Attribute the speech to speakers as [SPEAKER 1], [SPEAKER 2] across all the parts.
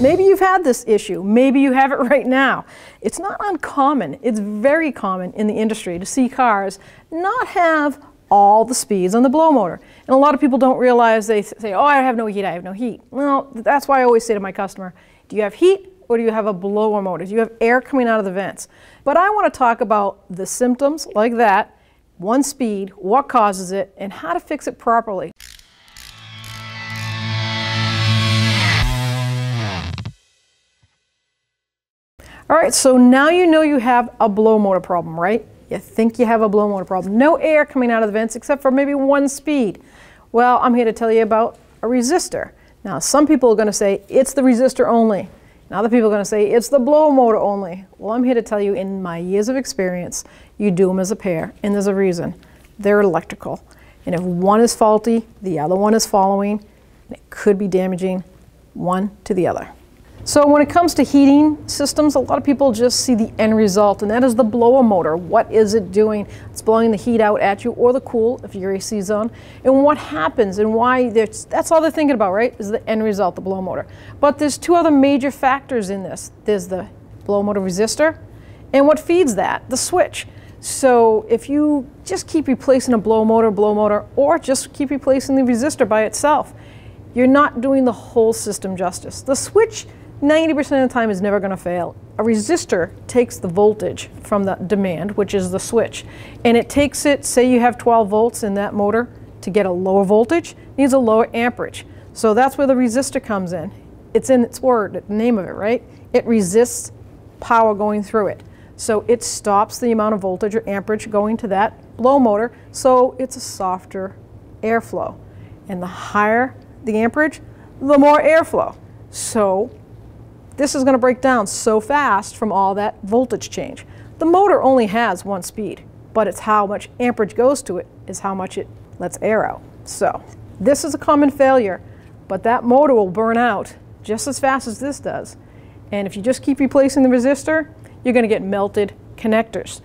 [SPEAKER 1] Maybe you've had this issue. Maybe you have it right now. It's not uncommon. It's very common in the industry to see cars not have all the speeds on the blow motor. And a lot of people don't realize they say, oh, I have no heat, I have no heat. Well, that's why I always say to my customer, do you have heat or do you have a blower motor? Do you have air coming out of the vents? But I want to talk about the symptoms like that, one speed, what causes it, and how to fix it properly. All right, so now you know you have a blow motor problem, right? You think you have a blow motor problem. No air coming out of the vents except for maybe one speed. Well, I'm here to tell you about a resistor. Now, some people are going to say it's the resistor only. And other people are going to say it's the blow motor only. Well, I'm here to tell you in my years of experience, you do them as a pair, and there's a reason. They're electrical. And if one is faulty, the other one is following, and it could be damaging one to the other. So when it comes to heating systems, a lot of people just see the end result, and that is the blower motor. What is it doing? It's blowing the heat out at you, or the cool if your AC zone. And what happens and why, that's all they're thinking about, right, is the end result, the blower motor. But there's two other major factors in this. There's the blower motor resistor, and what feeds that, the switch. So if you just keep replacing a blow motor, blow motor, or just keep replacing the resistor by itself, you're not doing the whole system justice. The switch 90% of the time is never going to fail. A resistor takes the voltage from the demand, which is the switch, and it takes it, say you have 12 volts in that motor, to get a lower voltage, needs a lower amperage. So that's where the resistor comes in. It's in its word, the name of it, right? It resists power going through it. So it stops the amount of voltage or amperage going to that blow motor, so it's a softer airflow. And the higher the amperage, the more airflow. So this is going to break down so fast from all that voltage change. The motor only has one speed, but it's how much amperage goes to it is how much it lets air out. So this is a common failure, but that motor will burn out just as fast as this does. And if you just keep replacing the resistor, you're going to get melted connectors.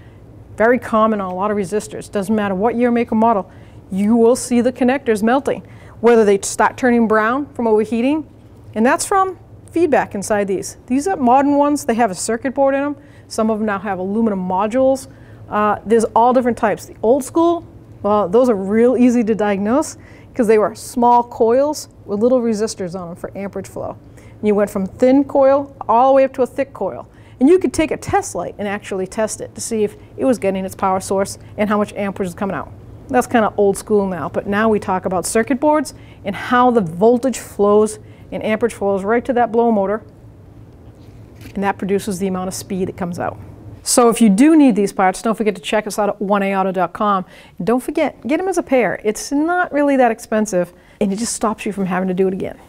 [SPEAKER 1] Very common on a lot of resistors. Doesn't matter what year, make, or model, you will see the connectors melting. Whether they start turning brown from overheating, and that's from feedback inside these. These are modern ones. They have a circuit board in them. Some of them now have aluminum modules. Uh, there's all different types. The old school, well, those are real easy to diagnose because they were small coils with little resistors on them for amperage flow. And you went from thin coil all the way up to a thick coil. And you could take a test light and actually test it to see if it was getting its power source and how much amperage is coming out. That's kind of old school now, but now we talk about circuit boards and how the voltage flows and amperage flows right to that blow motor and that produces the amount of speed that comes out. So if you do need these parts, don't forget to check us out at 1aauto.com. And don't forget, get them as a pair. It's not really that expensive and it just stops you from having to do it again.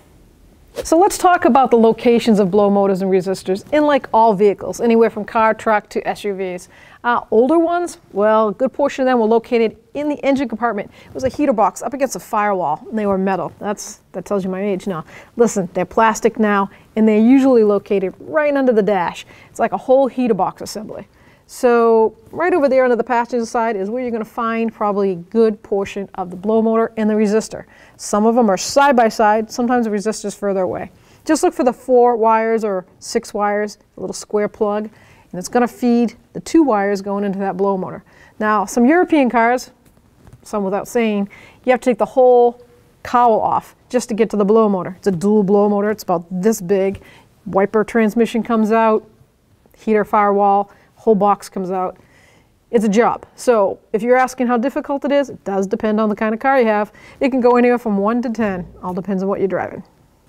[SPEAKER 1] So let's talk about the locations of blow motors and resistors in like all vehicles, anywhere from car, truck to SUVs. Uh, older ones, well, a good portion of them were located in the engine compartment. It was a heater box up against a firewall, and they were metal. That's, that tells you my age now. Listen, they're plastic now, and they're usually located right under the dash. It's like a whole heater box assembly. So right over there under the passenger side is where you're going to find probably a good portion of the blow motor and the resistor. Some of them are side by side, sometimes the resistor is further away. Just look for the four wires or six wires, a little square plug and it's going to feed the two wires going into that blow motor. Now, some European cars, some without saying, you have to take the whole cowl off just to get to the blow motor. It's a dual blow motor. It's about this big. Wiper transmission comes out, heater firewall, whole box comes out. It's a job. So if you're asking how difficult it is, it does depend on the kind of car you have. It can go anywhere from 1 to 10. All depends on what you're driving.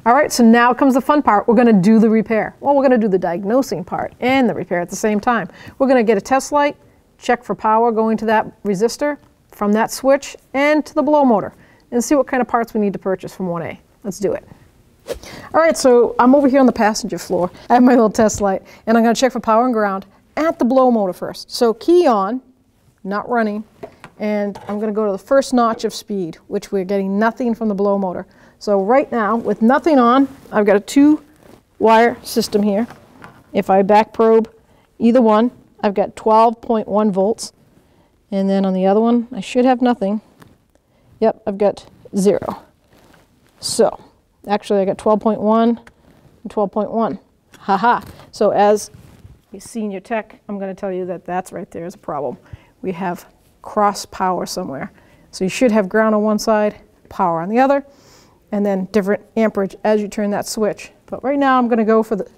[SPEAKER 1] All right, so now comes the fun part. We're going to do the repair. Well, we're going to do the diagnosing part and the repair at the same time. We're going to get a test light, check for power going to that resistor from that switch and to the blow motor and see what kind of parts we need to purchase from 1A. Let's do it. All right, so I'm over here on the passenger floor. I have my little test light and I'm going to check for power and ground at the blow motor first. So key on, not running, and I'm going to go to the first notch of speed, which we're getting nothing from the blow motor. So right now, with nothing on, I've got a two wire system here. If I back probe either one, I've got 12.1 volts. And then on the other one, I should have nothing. Yep, I've got zero. So, actually I got 12.1, and 12.1. Haha. So as senior tech, I'm going to tell you that that's right there is a problem. We have cross power somewhere. So you should have ground on one side, power on the other, and then different amperage as you turn that switch. But right now I'm going to go for the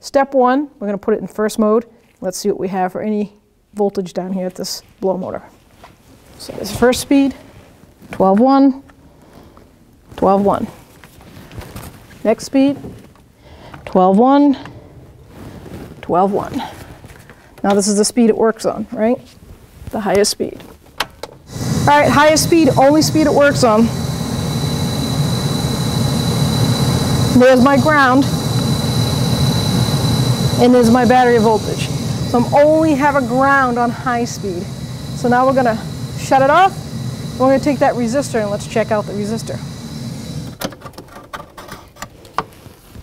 [SPEAKER 1] step one. We're going to put it in first mode. Let's see what we have for any voltage down here at this blow motor. So this first speed, 12.1, 12.1. Next speed, 12.1, 12.1. Now this is the speed it works on, right? The highest speed. All right, highest speed, only speed it works on. There's my ground, and there's my battery voltage. So I'm only have a ground on high speed. So now we're gonna shut it off. We're gonna take that resistor and let's check out the resistor.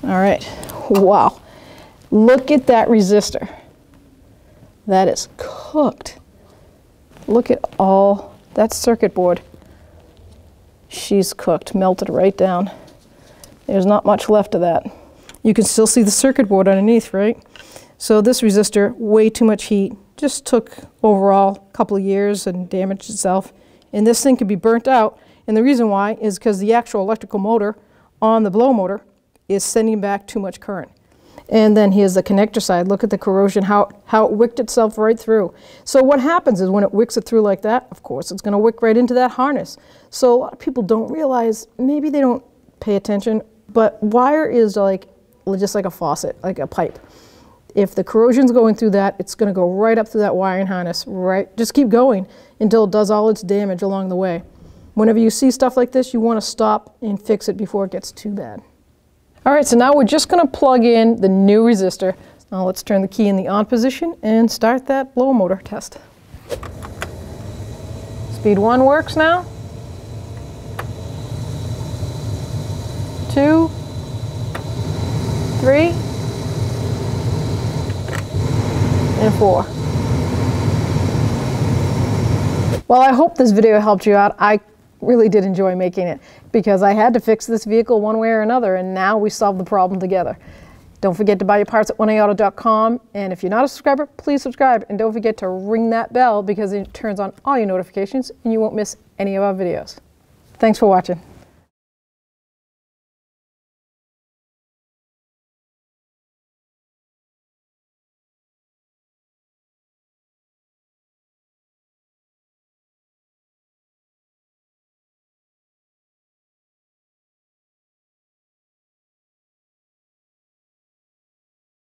[SPEAKER 1] All right, wow. Look at that resistor. That is cooked. Look at all that circuit board. She's cooked, melted right down. There's not much left of that. You can still see the circuit board underneath, right? So this resistor, way too much heat, just took overall a couple of years and damaged itself. And this thing could be burnt out. And the reason why is because the actual electrical motor on the blow motor is sending back too much current. And then here's the connector side. Look at the corrosion, how, how it wicked itself right through. So what happens is when it wicks it through like that, of course, it's going to wick right into that harness. So a lot of people don't realize, maybe they don't pay attention, but wire is like just like a faucet, like a pipe. If the corrosion's going through that, it's going to go right up through that wiring harness, right? Just keep going until it does all its damage along the way. Whenever you see stuff like this, you want to stop and fix it before it gets too bad. All right, so now we're just going to plug in the new resistor. Now let's turn the key in the on position and start that blow motor test. Speed one works now. Two, three, and four. Well, I hope this video helped you out. I really did enjoy making it because I had to fix this vehicle one way or another and now we solved the problem together. Don't forget to buy your parts at 1aauto.com and if you're not a subscriber, please subscribe and don't forget to ring that bell because it turns on all your notifications and you won't miss any of our videos. Thanks for watching.